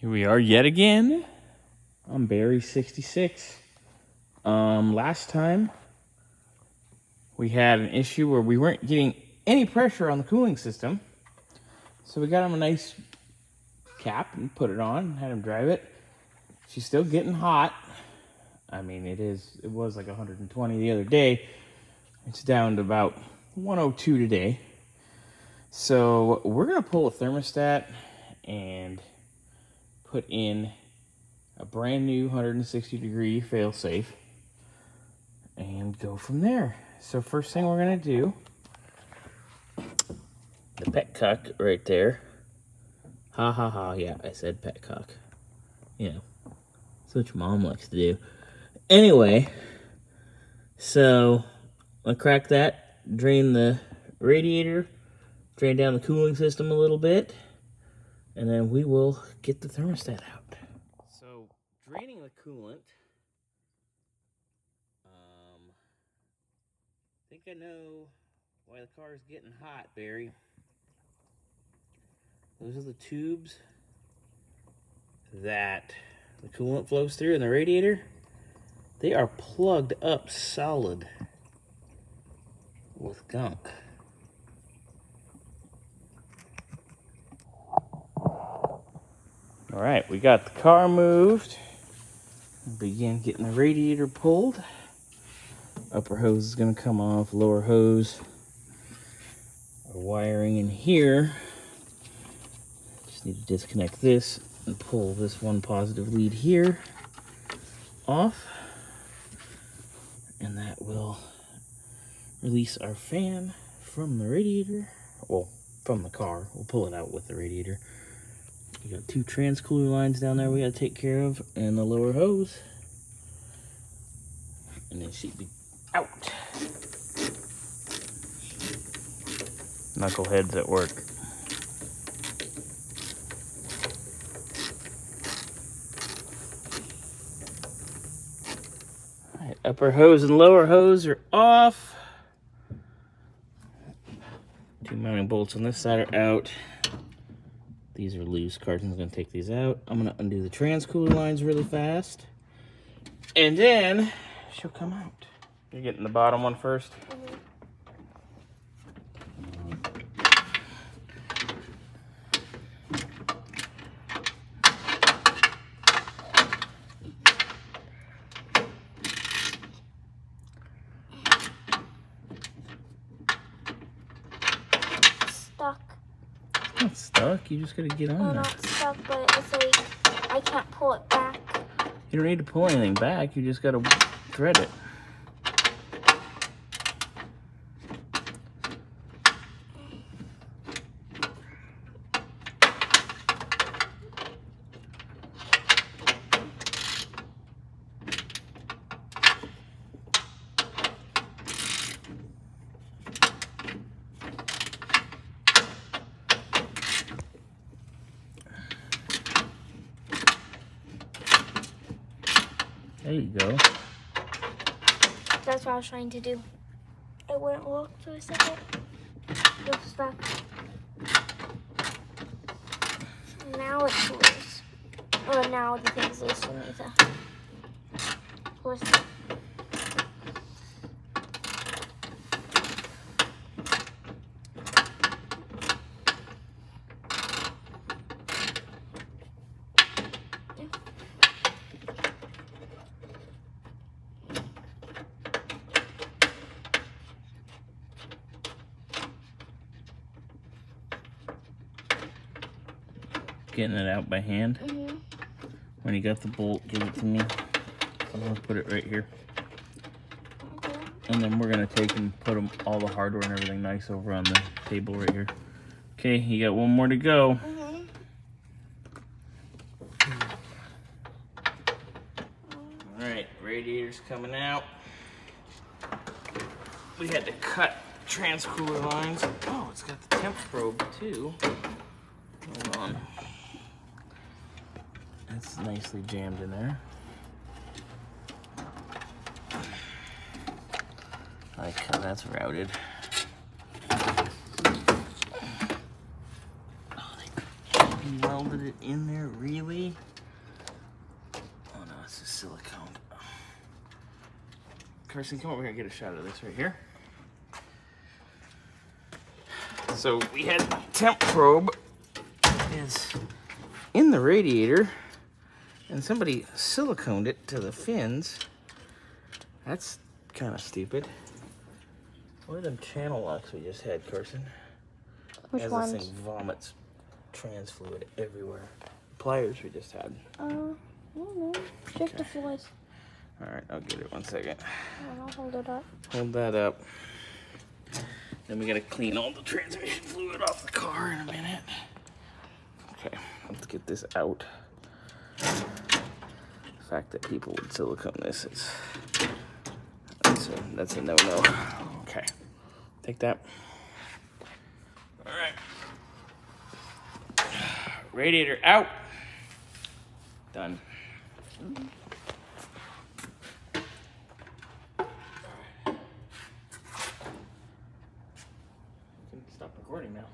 Here we are yet again. I'm Barry 66. Um, last time we had an issue where we weren't getting any pressure on the cooling system. So we got him a nice cap and put it on, had him drive it. She's still getting hot. I mean, it is, it was like 120 the other day. It's down to about 102 today. So we're gonna pull a thermostat and put in a brand new 160 degree fail safe and go from there. So first thing we're gonna do, the petcock right there. Ha ha ha, yeah, I said petcock. Know, that's what your mom likes to do. Anyway, so I crack that, drain the radiator, drain down the cooling system a little bit, and then we will get the thermostat out. So, draining the coolant. Um, I think I know why the car is getting hot, Barry. Those are the tubes that the coolant flows through in the radiator. They are plugged up solid with gunk. All right, we got the car moved. Begin getting the radiator pulled. Upper hose is gonna come off, lower hose. Our wiring in here. Just need to disconnect this and pull this one positive lead here off. And that will release our fan from the radiator. Well, from the car. We'll pull it out with the radiator. We got two transcooler lines down there we gotta take care of, and the lower hose. And then she'd be out. Knuckleheads at work. Upper hose and lower hose are off. Two mounting bolts on this side are out. These are loose. Carson's gonna take these out. I'm gonna undo the transcooler lines really fast. And then she'll come out. You're getting the bottom one 1st Stuck. It's not stuck. You just gotta get on No, there. not stuck, but it's like I can't pull it back. You don't need to pull anything back. You just gotta thread it. There you go. That's what I was trying to do. It wouldn't work for a second. Just stuck. Now it's loose. Oh, now the thing's loose underneath it. Loose. Getting it out by hand. Mm-hmm. When you got the bolt, give it to me. I'm gonna put it right here. Okay. And then we're gonna take and put 'em- all the hardware and everything nice over on the table right here. Okay, you got one more to go. Mm-hmm. All right, radiator's coming out. We had to cut transcooler lines. Oh, it's got the temp probe too. Hold on. That's nicely jammed in there. Like how that's routed. Oh, they welded it in there, really? Oh no, it's just silicone. Carson, come over here and get a shot of this right here. So we had temp probe is in the radiator and somebody siliconed it to the fins. That's kind of stupid. What are them channel locks we just had, Carson? Which As ones? this thing vomits trans fluid everywhere. Pliers we just had. Uh, I don't know. Check the flies. All right, I'll get it one second. I'll hold it up. Hold that up. Then we gotta clean all the transmission fluid off the car in a minute. Okay, let's get this out. Fact that people would silicone this is that's a, that's a no-no. Okay, take that. All right. Radiator out. Done. stop recording now.